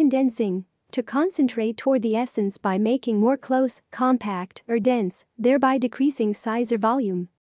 condensing to concentrate toward the essence by making more close, compact, or dense, thereby decreasing size or volume.